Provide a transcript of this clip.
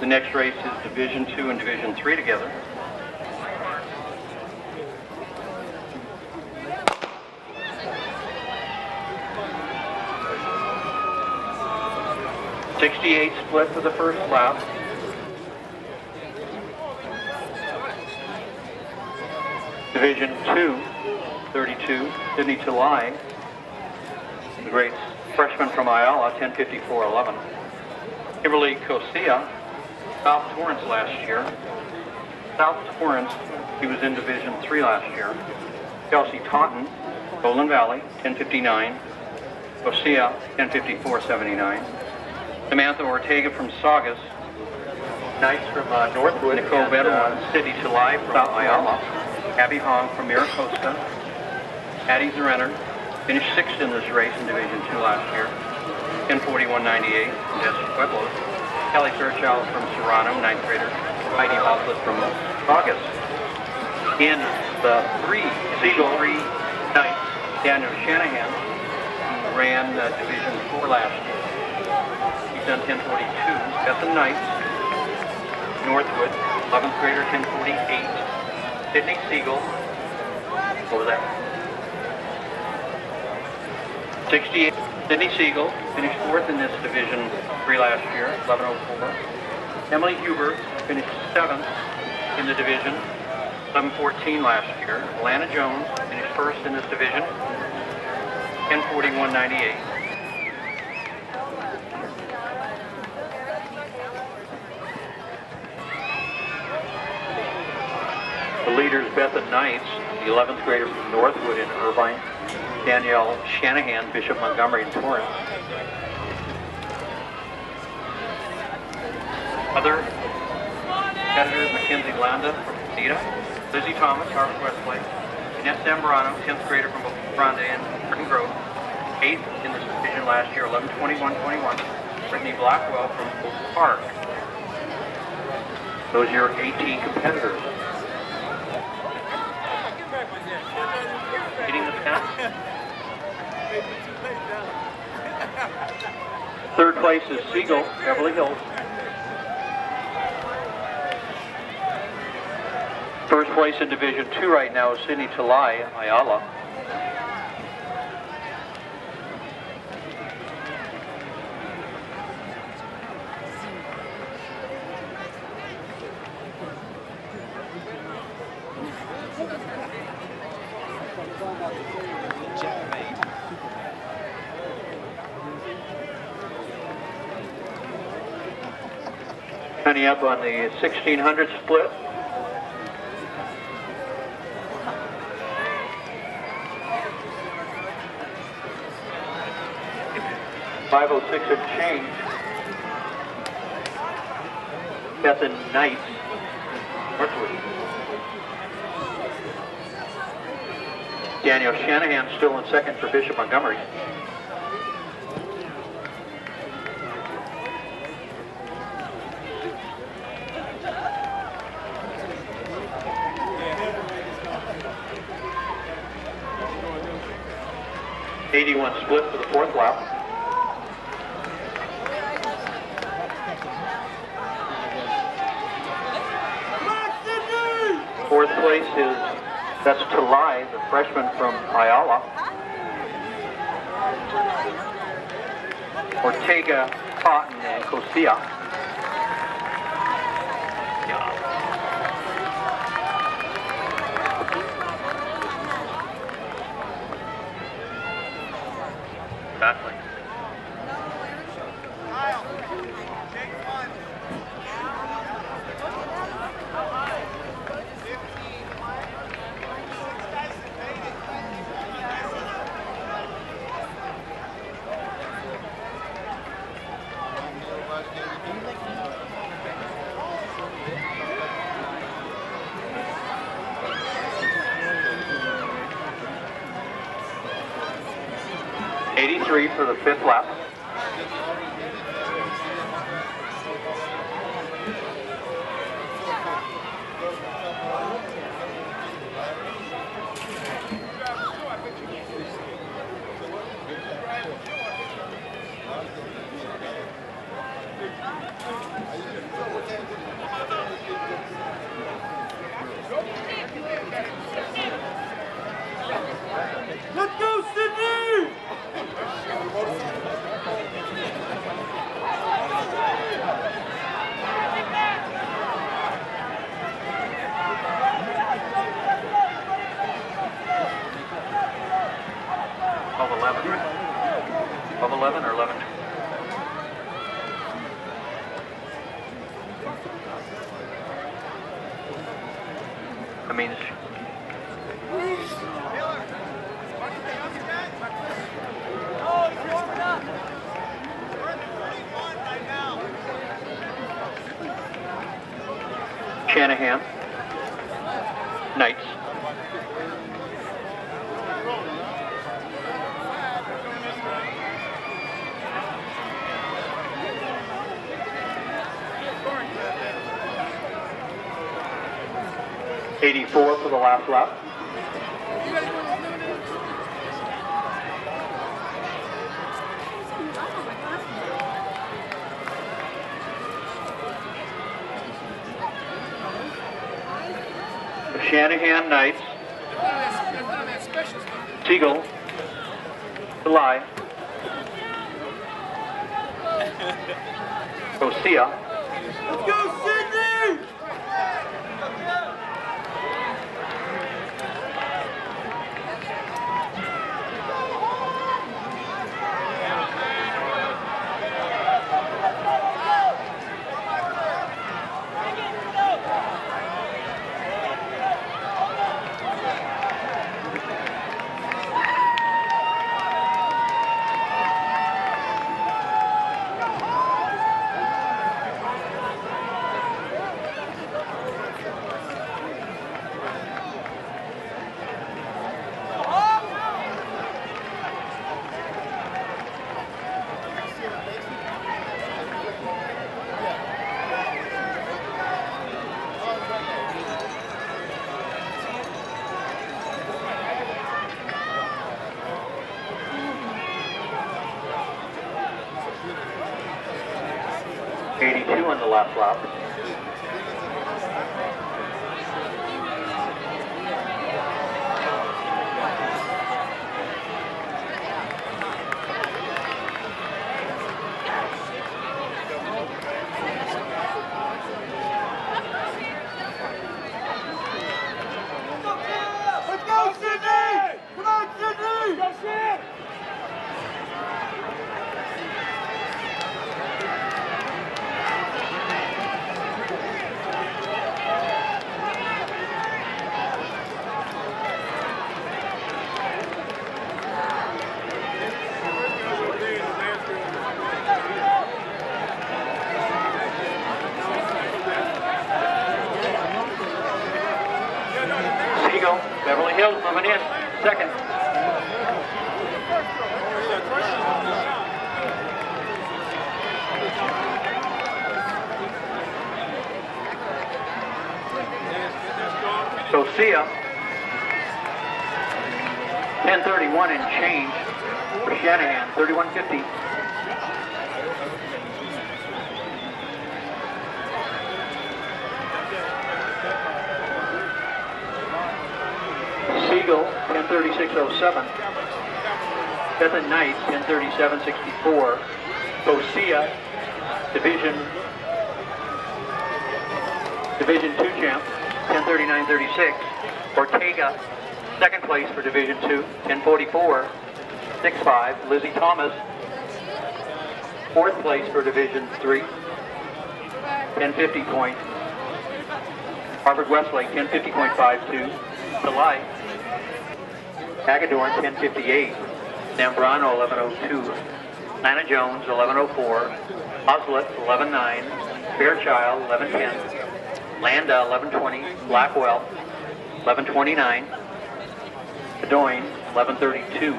The next race is Division Two and Division Three together. Sixty-eight split for the first lap. Division Two, 32, Sydney Tullai. The great freshman from Ayala, 1054.11. Kimberly Coscia, South Torrance last year. South Torrance, he was in Division 3 last year. Kelsey Totten, Golden Valley, 1059. Coscia, 1054.79. Samantha Ortega from Saugus. Knights from uh, Northwood. Nicole Vedderman, City to Live from Ayala. Abby Hong from Miracosta. Addi Zerrenner finished sixth in this race in Division 2 last year. 1041.98 from Dos Pueblos. Kelly Fairchild from Serrano, ninth grader. Heidi Hoslet from Saugus. In the three, Segal three ninth, Danielle Shanahan, ran uh, Division 4 last year. He's done 1042. Bethany Knights, Northwood, 11th grader, 1048. Sydney Segal, what was that? 68. Sydney Segal finished fourth in this division three last year, 1104. Emily Hubert finished seventh in the division, 1114 last year. Alana Jones finished first in this division, 1041.98. The leaders, Bethan Knights, the 11th grader from Northwood in Irvine, Danielle Shanahan, Bishop Montgomery in Torrance. Other competitors, Mackenzie Landa from Cedar, Lizzie Thomas, Harvard Westlake, Jeanette Zambrano, 10th grader from Grande and Garden Grove, 8th in this division last year, 11-21-21. Brittany Blackwell from Oak Park. Those are your 18 competitors. Third place is Segal, Beverly Hills. First place in Division Two right now is Sydney Tullai, Ayala. Up on the 1600 split. Five oh six and change. Bethan Knight. Danielle Shanahan still in second for Bishop Montgomery. Eighty-one split for the fourth lap. Fourth place is, that's Tullai, the freshman from Ayala. Ortega, Totten, and Coscia. Battling. Eighty-three for the fifth lap. That means Shanahan, Knights. Eighty-four for the last lap. The Shanahan Knights. Segal. July. Osea. Eighty-two on the last lap. Let's go, Sydney! Come on, Sydney! Go, Sid! Segal, Beverly Hills moving in. Second. Coscia, 1031 and change for Shanahan, 3150. Segal, 103607. Fifth and Knights, 103764. Coscia, Division Division 2 champ, 1039.36. Ortega, second place for Division 2, 1044. 65. Lizzie Thomas, fourth place for Division 3, 1050 point. Harvard Westlake, 1050.52. Tullai. Hagedorn, 1058. Zambrano, 1102. Lana Jones, 1104. Hoslet, 119. Fairchild, 1110. Landa, 1120. Blackwell, 1129. Beaudoin, 1132.